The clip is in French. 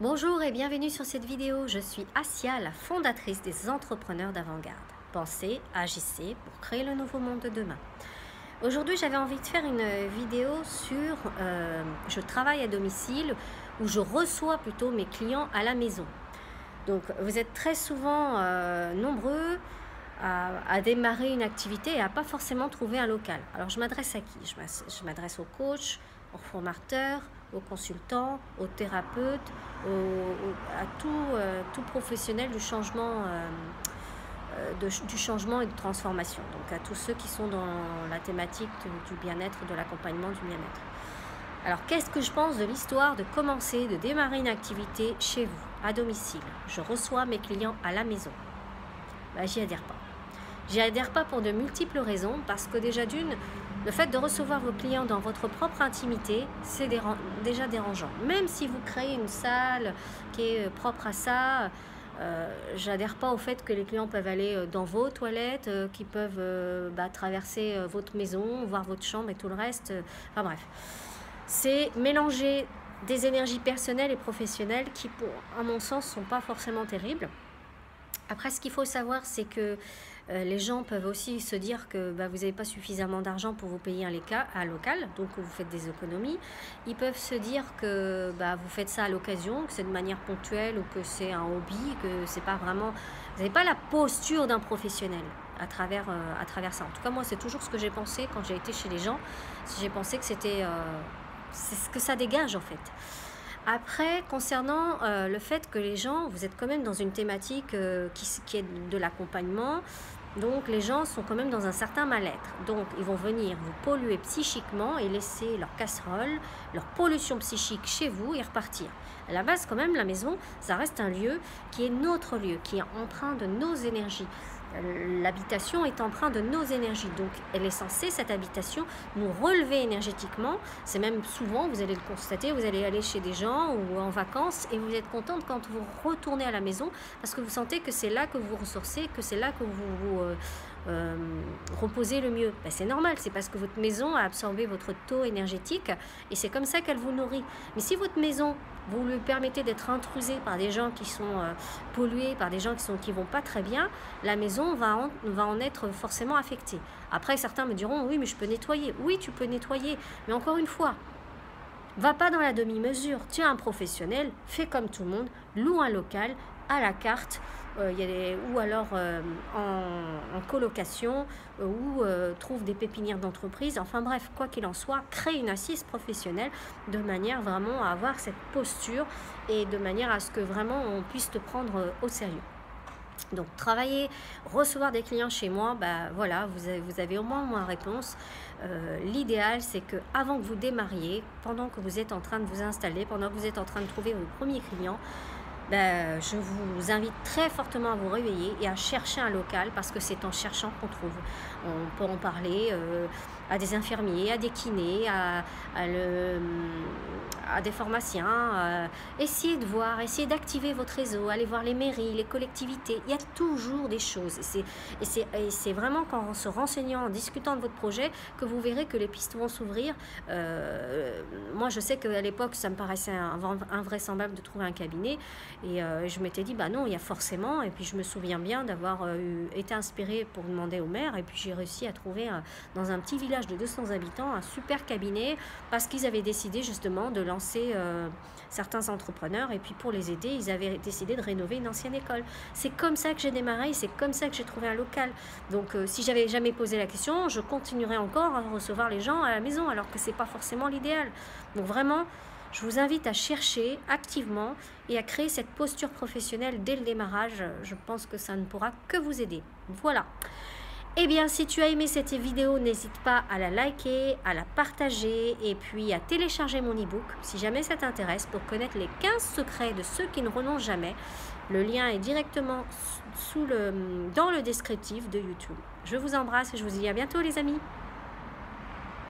Bonjour et bienvenue sur cette vidéo. Je suis Asia, la fondatrice des entrepreneurs d'avant-garde. Pensez, agissez pour créer le nouveau monde de demain. Aujourd'hui, j'avais envie de faire une vidéo sur euh, je travaille à domicile ou je reçois plutôt mes clients à la maison. Donc, vous êtes très souvent euh, nombreux à, démarrer une activité et à pas forcément trouver un local. Alors, je m'adresse à qui? Je m'adresse aux coachs, aux formateurs, aux consultants, aux thérapeutes, à tout, euh, tout, professionnel du changement, euh, euh, du changement et de transformation. Donc à tous ceux qui sont dans la thématique du, bien-être, de l'accompagnement du bien-être. Alors qu'est-ce que je pense de l'histoire de commencer, de démarrer une activité chez vous, à domicile? Je reçois mes clients à la maison. Ben, J'y adhère pas. J'y adhère pas pour de multiples raisons, parce que déjà d'une, le fait de recevoir vos clients dans votre propre intimité, c'est déjà dérangeant. Même si vous créez une salle qui est euh, propre à ça, euh, j'adhère pas au fait que les clients peuvent aller euh, dans vos toilettes, qu'ils peuvent bah, traverser votre maison, voir votre chambre et tout le reste. enfin bref, c'est mélanger des énergies personnelles et professionnelles qui, à mon sens, sont pas forcément terribles. Après, ce qu'il faut savoir, c'est que euh, les gens peuvent aussi se dire que bah, vous n'avez pas suffisamment d'argent pour vous payer un, local, donc vous faites des économies. Ils peuvent se dire que bah, vous faites ça à l'occasion, que c'est de manière ponctuelle ou que c'est un hobby, que c'est pas vraiment. Vous n'avez pas la posture d'un professionnel à travers, euh, à travers ça. En tout cas, moi, c'est toujours ce que j'ai pensé quand j'ai été chez les gens. J'ai pensé que c'était. Euh, c'est ce que ça dégage en fait. Après, concernant euh, le fait que les gens, vous êtes quand même dans une thématique euh, qui, est de l'accompagnement, donc les gens sont quand même dans un certain mal-être. Donc ils vont venir vous polluer psychiquement et laisser leur casserole, leur pollution psychique chez vous et repartir. À la base, quand même, la maison, ça reste un lieu qui est notre lieu, qui est empreint de nos énergies. L'habitation est empreinte de nos énergies, donc elle est censée, cette habitation, nous relever énergétiquement. C'est même souvent, vous allez le constater, vous allez aller chez des gens ou en vacances et vous êtes contente quand vous retournez à la maison parce que vous sentez que c'est là que vous ressourcez, que c'est là que vous vous euh, reposez le mieux. Ben, c'est normal, c'est parce que votre maison a absorbé votre taux énergétique et c'est comme ça qu'elle vous nourrit. Mais si votre maison, vous lui permettez d'être intrusée par des gens qui sont euh, pollués, par des gens qui sont qui vont pas très bien, la maison va va en être forcément affectée. Après, certains me diront oui, mais je peux nettoyer. Oui, tu peux nettoyer, mais encore une fois, Va pas dans la demi-mesure. Tu es un professionnel, fais comme tout le monde, loue un local à la carte, euh, ou alors euh, en, colocation, euh, ou trouve des pépinières d'entreprise. Enfin bref, quoi qu'il en soit, crée une assise professionnelle de manière vraiment à avoir cette posture et de manière à ce que vraiment on puisse te prendre au sérieux. Donc travailler, recevoir des clients chez moi, bah voilà, vous avez, au moins ma réponse. L'idéal, c'est que avant que vous démarriez, pendant que vous êtes en train de vous installer, pendant que vous êtes en train de trouver vos premiers clients, ben, je vous invite très fortement à vous réveiller et à chercher un local parce que c'est en cherchant qu'on trouve. On peut en parler euh, à des infirmiers, à des kinés, à, des pharmaciens. Essayez de voir, essayez d'activer votre réseau, allez voir les mairies, les collectivités. Il y a toujours des choses. Et c'est vraiment qu'en se renseignant, en discutant de votre projet, que vous verrez que les pistes vont s'ouvrir. Euh, moi, je sais qu'à l'époque, ça me paraissait invraisemblable de trouver un cabinet. Et euh, je m'étais dit, bah non, il y a forcément. Et puis je me souviens bien d'avoir été inspirée pour demander au maire. Et puis j'ai réussi à trouver dans un petit village de 200 habitants un super cabinet parce qu'ils avaient décidé justement de lancer euh, certains entrepreneurs et puis pour les aider, ils avaient décidé de rénover une ancienne école. C'est comme ça que j'ai démarré, c'est comme ça que j'ai trouvé un local. Donc euh, si j'avais jamais posé la question, je continuerais encore à recevoir les gens à la maison alors que c'est pas forcément l'idéal. Donc vraiment, je vous invite à chercher activement et à créer cette posture professionnelle dès le démarrage. Je pense que ça ne pourra que vous aider. Voilà. Eh bien, si tu as aimé cette vidéo, n'hésite pas à la liker, à la partager et puis à télécharger mon e-book si jamais ça t'intéresse pour connaître les 15 secrets de ceux qui ne renoncent jamais. Le lien est directement dans le descriptif de YouTube. Je vous embrasse et je vous dis à bientôt les amis.